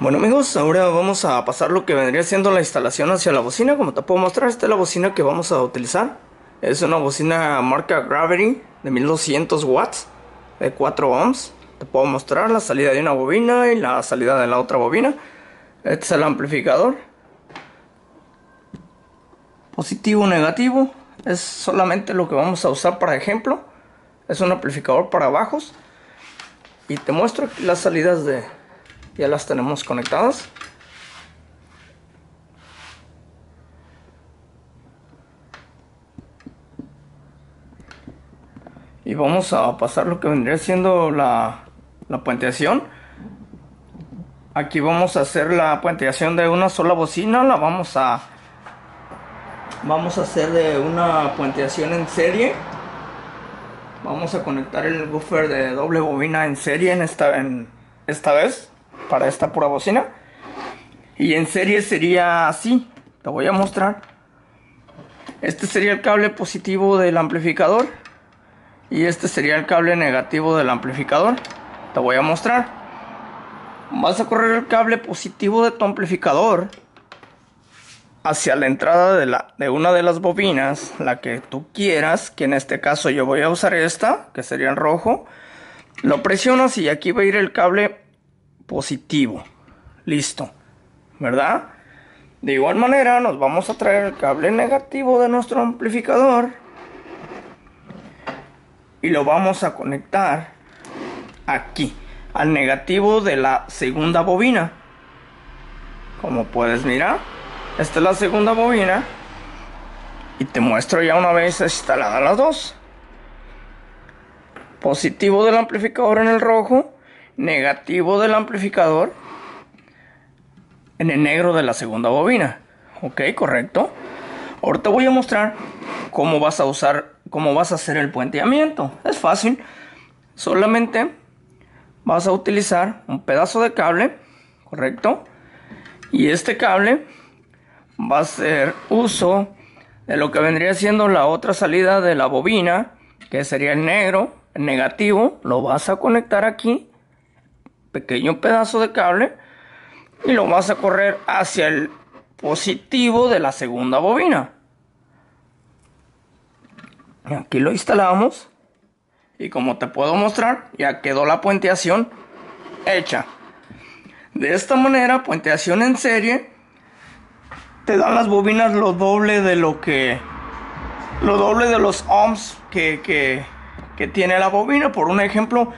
Bueno amigos, ahora vamos a pasar lo que vendría siendo la instalación hacia la bocina. Como te puedo mostrar, esta es la bocina que vamos a utilizar. Es una bocina marca Gravity de 1200 watts de 4 ohms. Te puedo mostrar la salida de una bobina y la salida de la otra bobina. Este es el amplificador. Positivo, negativo. Es solamente lo que vamos a usar para ejemplo. Es un amplificador para bajos. Y te muestro las salidas de, ya las tenemos conectadas. Y vamos a pasar lo que vendría siendo la, la puenteación. Aquí vamos a hacer la puenteación de una sola bocina. La vamos a vamos a hacer de una puenteación en serie. Vamos a conectar el buffer de doble bobina en serie en esta, en esta vez para esta pura bocina. Y en serie sería así. Te voy a mostrar. Este sería el cable positivo del amplificador. Y este sería el cable negativo del amplificador. Te voy a mostrar. Vas a correr el cable positivo de tu amplificador hacia la entrada de, la, de una de las bobinas, la que tú quieras, que en este caso yo voy a usar esta, que sería el rojo. Lo presionas y aquí va a ir el cable positivo. Listo. ¿Verdad? De igual manera nos vamos a traer el cable negativo de nuestro amplificador. Y lo vamos a conectar aquí. Al negativo de la segunda bobina. Como puedes mirar. Esta es la segunda bobina. Y te muestro ya una vez instalada las dos. Positivo del amplificador en el rojo negativo del amplificador en el negro de la segunda bobina. Ok, correcto. Ahora te voy a mostrar cómo vas a usar, cómo vas a hacer el puenteamiento. Es fácil. Solamente vas a utilizar un pedazo de cable, correcto. Y este cable va a ser uso de lo que vendría siendo la otra salida de la bobina, que sería el negro, el negativo. Lo vas a conectar aquí pequeño pedazo de cable y lo vas a correr hacia el positivo de la segunda bobina. Aquí lo instalamos y como te puedo mostrar ya quedó la puenteación hecha. De esta manera, puenteación en serie, te dan las bobinas lo doble de lo que lo doble de los ohms que, que, que tiene la bobina. Por un ejemplo,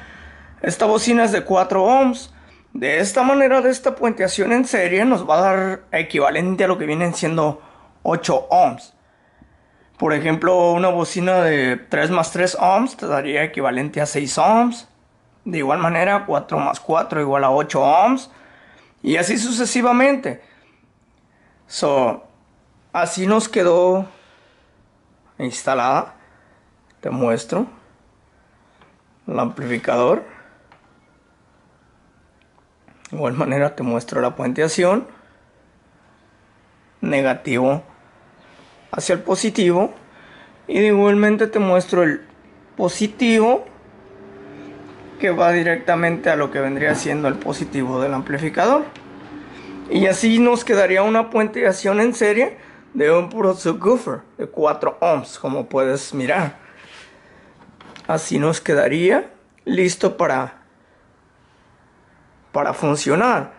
esta bocina es de 4 ohms. De esta manera, de esta puenteación en serie, nos va a dar equivalente a lo que vienen siendo 8 ohms. Por ejemplo, una bocina de 3 más 3 ohms te daría equivalente a 6 ohms. De igual manera, 4 más 4 igual a 8 ohms. Y así sucesivamente. So, así nos quedó instalada. Te muestro el amplificador. De igual manera te muestro la puenteación. Negativo hacia el positivo. Y igualmente te muestro el positivo que va directamente a lo que vendría siendo el positivo del amplificador. Y así nos quedaría una puenteación en serie de un puro subwoofer de 4 ohms, como puedes mirar. Así nos quedaría listo para para funcionar.